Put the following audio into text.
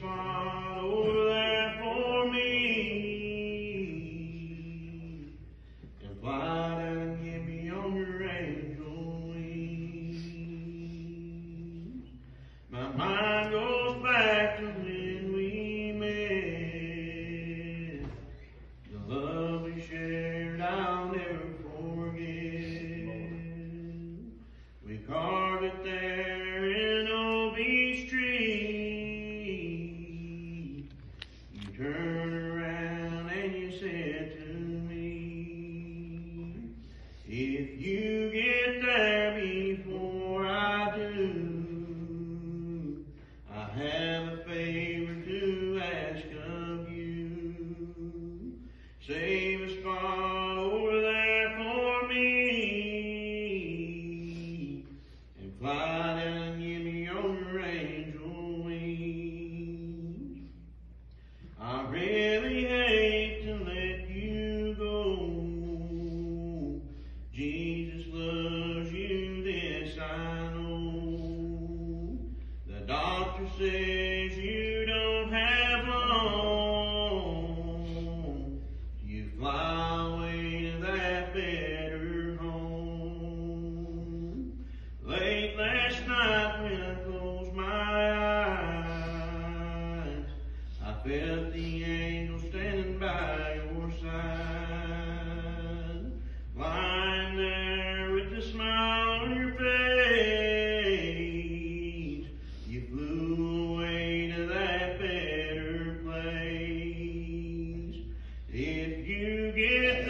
Krishna, you don't have. You fly away to that better home. Late last night when I closed my eyes, I felt the angel standing by your side. you get